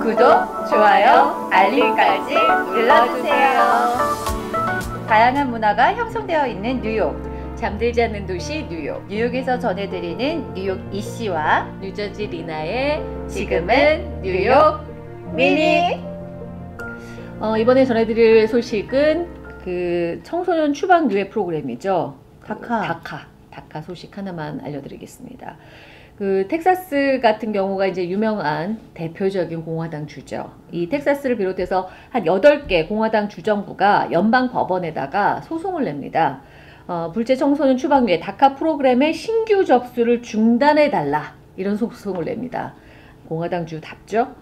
구독, 좋아요, 알림까지 눌러주세요. 다양한 문화가 형성되어 있는 뉴욕. 잠들지 않는 도시 뉴욕. 뉴욕에서 전해드리는 뉴욕 이씨와 뉴저지 리나의 지금은 뉴욕 미니. 어, 이번에 전해드릴 소식은 그 청소년 추방 유해 프로그램이죠. 다카. 다카. 다카 소식 하나만 알려드리겠습니다. 그 텍사스 같은 경우가 이제 유명한 대표적인 공화당 주죠. 이 텍사스를 비롯해서 한 8개 공화당 주정부가 연방 법원에다가 소송을 냅니다. 어, 불체 청소년 추방유예 다카 프로그램의 신규 접수를 중단해 달라 이런 소송을 냅니다. 공화당 주답죠.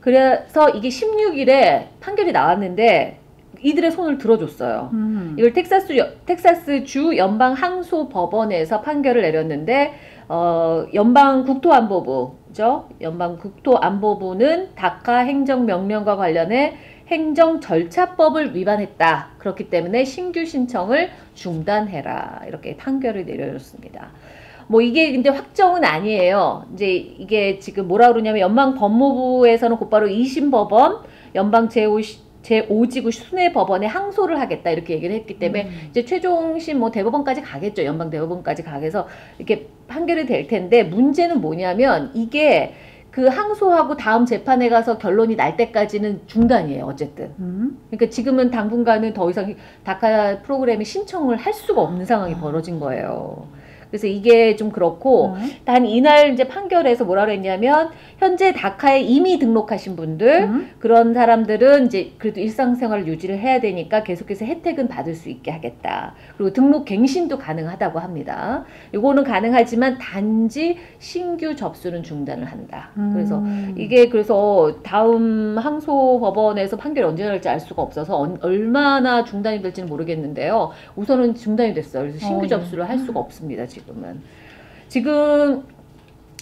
그래서 이게 16일에 판결이 나왔는데 이들의 손을 들어줬어요. 음. 이걸 텍사스 여- 텍사스 주 연방 항소 법원에서 판결을 내렸는데 어, 연방 국토안보부죠. 연방 국토안보부는 다카 행정 명령과 관련해 행정 절차법을 위반했다. 그렇기 때문에 신규 신청을 중단해라. 이렇게 판결을 내려줬습니다. 뭐 이게 근데 확정은 아니에요. 이제 이게 지금 뭐라 그러냐면 연방 법무부에서는 곧바로 2심 법원, 연방 제5 제5지구 순회 법원에 항소를 하겠다 이렇게 얘기를 했기 때문에 음. 이제 최종심 뭐 대법원까지 가겠죠. 연방 대법원까지 가게서 이렇게 판결이 될 텐데 문제는 뭐냐면 이게 그 항소하고 다음 재판에 가서 결론이 날 때까지는 중단이에요. 어쨌든. 음. 그러니까 지금은 당분간은 더 이상 다카 프로그램에 신청을 할 수가 없는 상황이 아. 벌어진 거예요. 그래서 이게 좀 그렇고 음. 단 이날 이제 판결에서 뭐라 그랬냐면 현재 다카에 이미 등록하신 분들 음. 그런 사람들은 이제 그래도 일상생활을 유지를 해야 되니까 계속해서 혜택은 받을 수 있게 하겠다. 그리고 등록 갱신도 가능하다고 합니다. 이거는 가능하지만 단지 신규 접수는 중단을 한다. 그래서 음. 이게 그래서 다음 항소 법원에서 판결이 언제 날지 알 수가 없어서 언- 얼마나 중단이 될지는 모르겠는데요. 우선은 중단이 됐어요. 그래서 신규 어, 네. 접수를 할 수가 없습니다. 지금 은 지금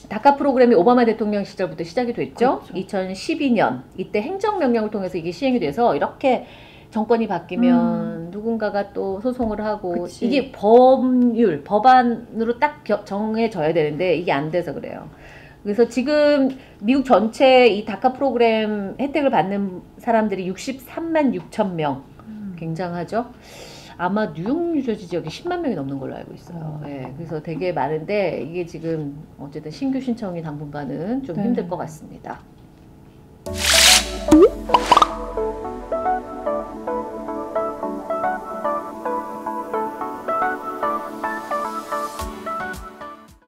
다카 프로그램이 오바마 대통령 시절부터 시작이 됐죠. 그렇죠. 2012년 이때 행정명령을 통해서 이게 시행이 돼서 이렇게 정권이 바뀌면 누군가가 또 소송을 하고 음. 그치. 이게 법률 법안으로 딱 겨- 정해져야 되는데 이게 안 돼서 그래요. 그래서 지금 미국 전체 이 다카 프로그램 혜택을 받는 사람들이 63만 6천 명 음. 굉장하죠. 아마 뉴욕 뉴저지 지역에 10만 명이 넘는 걸로 알고 있어요. 어. 예, 그래서 되게 많은데 이게 지금 어쨌든 신규 신청이 당분간은 좀 네. 힘들 것 같습니다.